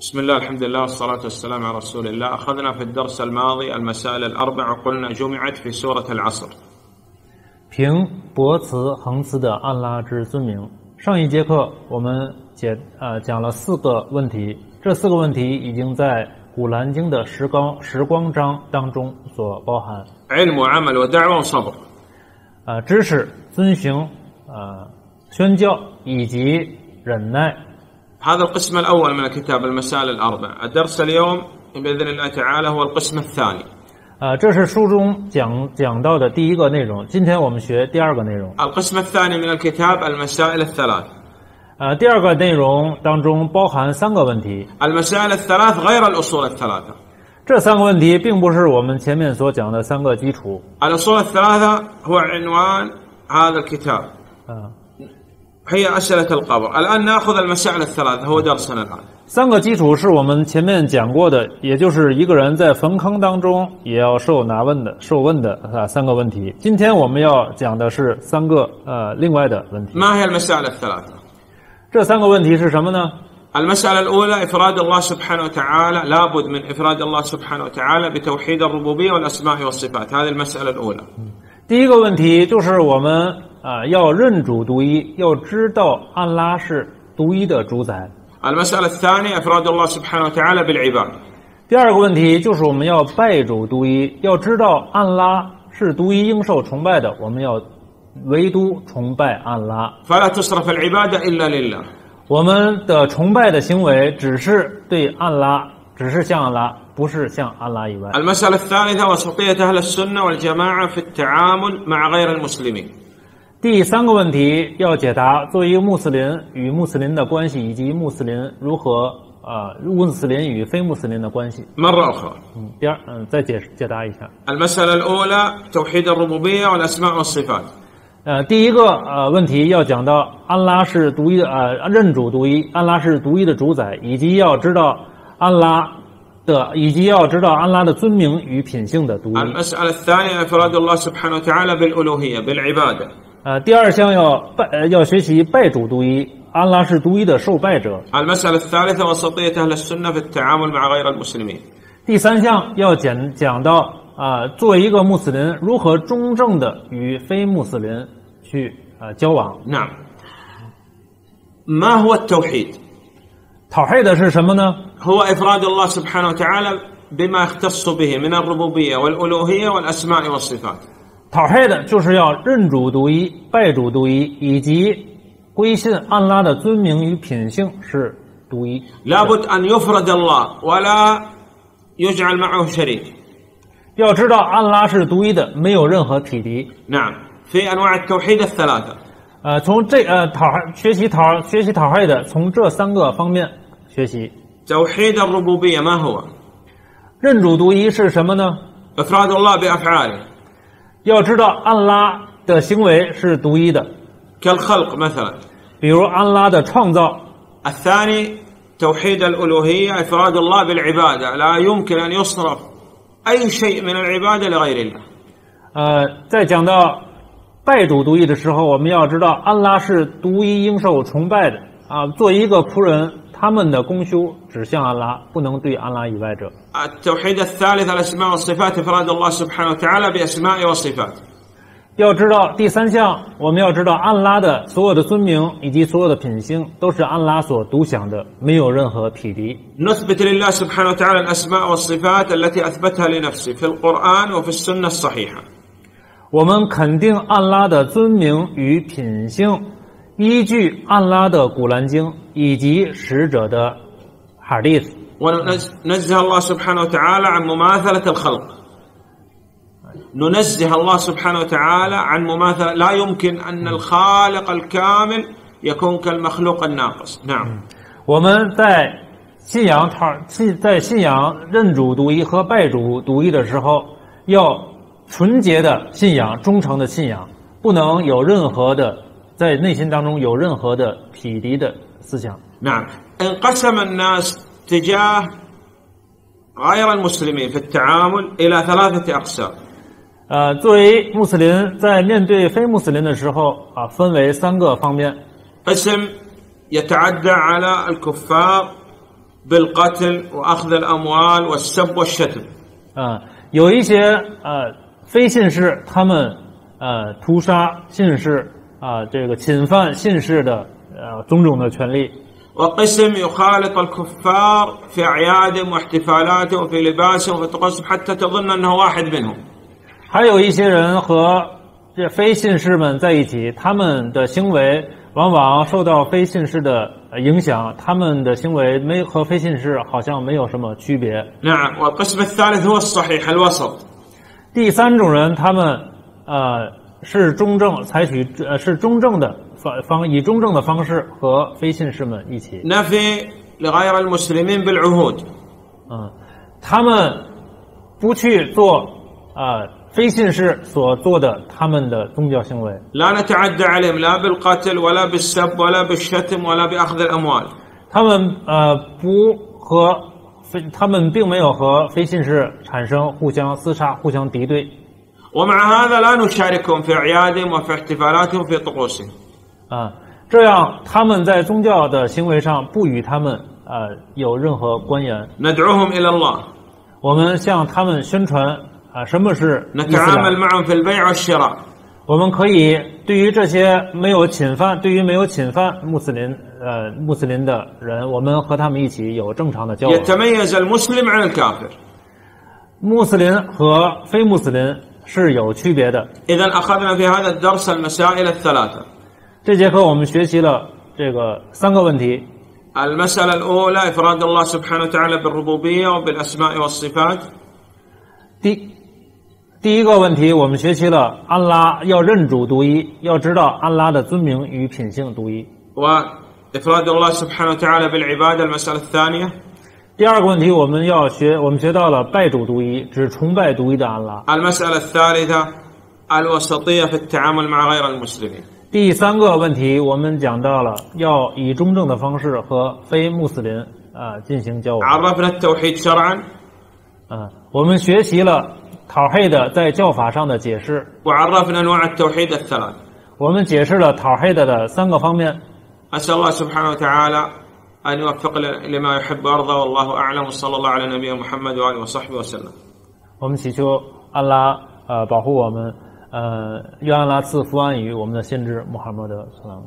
بسم الله الحمد لله والصلاة والسلام على رسول الله أخذنا في الدرس الماضي المسائل الأربع وقلنا جمعت في سورة العصر 凭博词恒词的安拉之尊名。上一节课我们解呃讲了四个问题，这四个问题已经在《古兰经》的时光时光章当中所包含。 علم وعمل ودعوة وصبر 呃，知识、遵行、呃宣教以及忍耐。 هذا القسم الأول من الكتاب المسائل الأربع الدرس اليوم بإذن الله تعالى هو القسم الثاني 呃，这是书中讲讲到的第一个内容。今天我们学第二个内容。 القسم الثاني من الكتاب المسائل الثلاث 呃，第二个内容当中包含三个问题。 المسائل الثلاث غير الأصول الثلاثة 这三个问题并不是我们前面所讲的三个基础。 الأصول الثلاثة هو عنوان هذا الكتاب 呃， هي أسئلة القبر الآن نأخذ المسائل الثلاثة هو درسنا الآن 三个基础是我们前面讲过的，也就是一个人在坟坑当中也要受拿问的、受问的啊三个问题。今天我们要讲的是三个呃另外的问题。 ما هي المسائل الثلاثة 这三个问题是什么呢？ المسألة الأولى إفراد الله سبحانه وتعالى لابد من إفراد الله سبحانه وتعالى بتوحيد الربوبية والأسماء والصفات هذه المسألة الأولى 第一个问题就是我们 啊、要认主独一，要知道安拉是独一的主宰。 المسألة الثانية إفراد الله سبحانه وتعالى بالعبادة 第二个问题就是我们要拜主独一，要知道安拉是独一应受崇拜的，我们要唯独崇拜安拉。 فلا تصرف العبادة إلا لله 我们的崇拜的行为只是对安拉，只是向安拉，不是向安拉以外。 المسألة الثالثة وسطية أهل السنة والجماعة في التعامل مع غير المسلمين 第三个问题要解答，作为一个穆斯林与穆斯林的关系，以及穆斯林如何啊、穆斯林与非穆斯林的关系。 مرة أخرى 嗯，第二，嗯，再解解答一下。 المسألة الأولى توحيد الربوبية والأسماء والصفات 呃，第一个呃问题要讲到安拉是独一的呃认主独一，安拉是独一的主宰，以及要知道安拉的，以及要知道安拉的尊名与品性的独一。 المسألة الثانية إفراد الله سبحانه وتعالى بالألوهية بالعبادة 呃，第二项要拜呃要学习拜主独一，安拉是独一的受拜者。 المسألة الثالثة وسطية أهل السنة في التعامل مع غير المسلمين 第三项要讲讲到啊、作为一个穆斯林如何中正的与非穆斯林去呃交往。 نعم ما هو التوحيد 讨黑的是什么呢？ هو إفراد الله سبحانه وتعالى بما يختص به من الربوبية والألوهية والأسماء والصفات 讨黑的就是要认主独一，拜主独一，以及归信安拉的尊名与品性是独一。要知道安拉是独一的，没有任何匹敌。那非安拉讨黑的三拉的，呃，从这呃讨学习讨学习讨黑的，从这三个方面学习。讨黑的罗布贝亚曼侯啊，认主独一是什么呢？إفراد الله بأفعاله 要知道安拉的行为是独一的， كالخلق مثلا 比如安拉的创造。 الثاني توحيد الألوهية إفراد الله بالعبادة لا يمكن أن يصرف أي شيء من العبادة لغير الله 呃，在讲到拜主独一的时候，我们要知道安拉是独一应受崇拜的啊。作为一个仆人， 他们的功修指向安拉，不能对安拉以外者。 التوحيد الثالث الأسماء والصفات إفراد الله سبحانه وتعالى بأسمائه وصفاته 要知道第三项，我们要知道安拉的所有的尊名以及所有的品性都是安拉所独享的，没有任何匹敌。 نثبت لله سبحانه وتعالى الأسماء والصفات التي أثبتها لنفسه في القرآن وفي السنة الصحيحة 我们肯定安拉的尊名与品性， 依据安拉的古兰经以及使者的哈迪斯。 وننزه الله سبحانه وتعالى عن مماثلة الخلق ننزه الله سبحانه وتعالى عن مماثلة لا يمكن أن الخالق الكامل يكون كالمخلوق الناقص نعم 我们在信仰他信在信仰认主独一和拜主独一的时候，要纯洁的信仰、忠诚的信仰，不能有任何的 在内心当中有任何的匹敌的思想。 نعم انقسم الناس تجاه غير المسلمين في التعامل إلى ثلاثة أقسام 呃，作为穆斯林，在面对非穆斯林的时候啊，分为三个方面。 قسم يتعدى على الكفار بالقتل واخذ الاموال والسب والشتم 啊、有一些呃非信士，他们呃屠杀信士 啊、这个侵犯信士的呃种种的权利。 وقسم يخالط الكفار في اعيادهم واحتفالاتهم وفي لباسهم وفي طقوسهم حتى تظن انه واحد منهم 还有一些人和这非信士们在一起，他们的行为往往受到非信士的呃影响，他们的行为没和非信士好像没有什么区别。 نعم والقسم الثالث هو الصحيح الوسط 第三种人，他们呃 是中正，采取呃是中正的方方以中正的方式和非信士们一起， نفي لغير المسلمين بالعهود 嗯，他们不去做呃非信士所做的他们的宗教行为， لا نتعدى عليهم لا بالقتل ولا بالسب ولا بالشتم ولا باخذ الاموال 他们呃不和非他们并没有和非信士产生互相厮杀、互相敌对 ومع هذا لا نشاركهم في اعيادهم وفي احتفالاتهم وفي طقوسهم 啊，这样他们在宗教的行为上不与他们呃有任何关联。 ندعوهم الى الله 我们向他们宣传啊，什么是伊斯 نتعامل 兰。 معهم في البيع والشراء 我们可以对于这些没有侵犯、对于没有侵犯穆斯林呃穆斯林的人，我们和他们一起有正常的交往。 يتميز المسلم عن الكافر 穆斯林和非穆斯林 是有区别的。 اذا اخذنا في هذا الدرس المسائل الثلاثه 这节课我们学习了这个三个问题。 المساله الاولى افراد الله سبحانه وتعالى بالربوبيه وبالاسماء والصفات 第第一个问题，我们学习了安拉要认主独一，要知道安拉的尊名与品性独一。 وافراد الله سبحانه وتعالى بالعباده المساله الثانيه 第二个问题，我们要学，我们学到了拜主独一，指崇拜独一的安拉。 المساله الثالثه الوسطيه في التعامل مع غير المسلمين 第三个问题，我们讲到了要以中正的方式和非穆斯林啊、进行交往。 عرفنا التوحيد شرعا 啊，我们学习了讨黑的在教法上的解释， وعرفنا انواع التوحيد الثلاث 我们解释了讨黑的的三个方面。 اسال الله سبحانه وتعالى ان يوفقنا لما يحب ويرضى والله اعلم وصلى الله على نبينا محمد واله وصحبه وسلم 我们祈求安拉呃保护我们，呃，愿安拉赐福安于我们的先知穆罕默德。斯拉姆